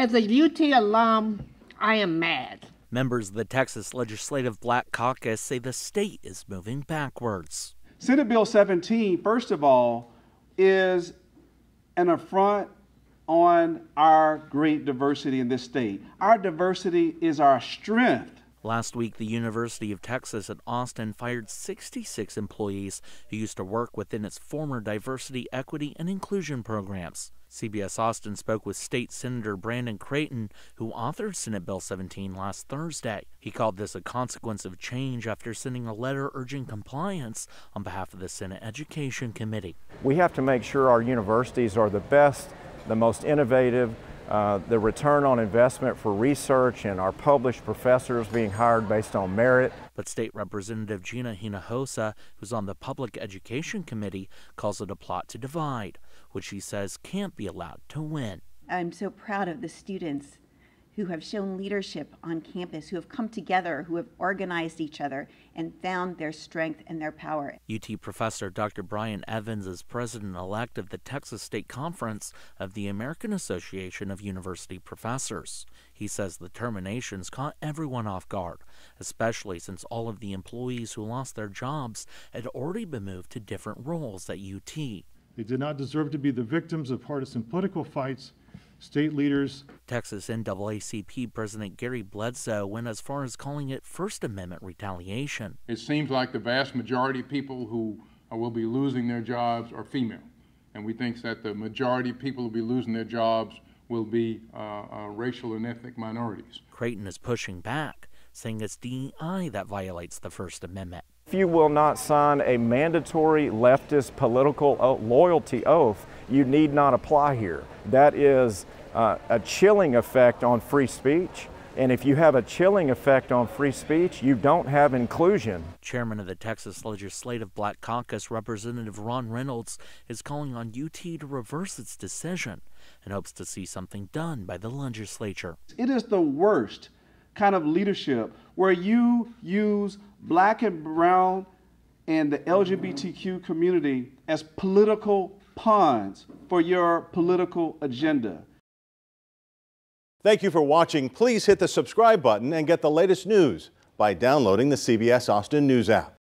As a UT alum, I am mad. Members of the Texas Legislative Black Caucus say the state is moving backwards. Senate Bill 17, first of all, is an affront on our great diversity in this state. Our diversity is our strength. Last week, the University of Texas at Austin fired 66 employees who used to work within its former diversity, equity, and inclusion programs. CBS Austin spoke with State Senator Brandon Creighton, who authored Senate Bill 17 last Thursday. He called this a consequence of change after sending a letter urging compliance on behalf of the Senate Education Committee. We have to make sure our universities are the best, the most innovative, uh, the return on investment for research and our published professors being hired based on merit. But State Representative Gina Hinojosa, who's on the Public Education Committee, calls it a plot to divide, which she says can't be allowed to win. I'm so proud of the students who have shown leadership on campus, who have come together, who have organized each other and found their strength and their power. UT professor Dr. Brian Evans is president elect of the Texas State Conference of the American Association of University Professors. He says the terminations caught everyone off guard, especially since all of the employees who lost their jobs had already been moved to different roles at UT. They did not deserve to be the victims of partisan political fights state leaders. Texas NAACP President Gary Bledsoe went as far as calling it First Amendment retaliation. It seems like the vast majority of people who will be losing their jobs are female. And we think that the majority of people who will be losing their jobs will be uh, uh, racial and ethnic minorities. Creighton is pushing back, saying it's DEI that violates the First Amendment. If you will not sign a mandatory leftist political loyalty oath, you need not apply here. That is uh, a chilling effect on free speech. And if you have a chilling effect on free speech, you don't have inclusion. Chairman of the Texas Legislative Black Caucus, Representative Ron Reynolds, is calling on UT to reverse its decision and hopes to see something done by the legislature. It is the worst kind of leadership where you use black and brown and the LGBTQ community as political pawns for your political agenda. Thank you for watching. Please hit the subscribe button and get the latest news by downloading the CBS Austin News app.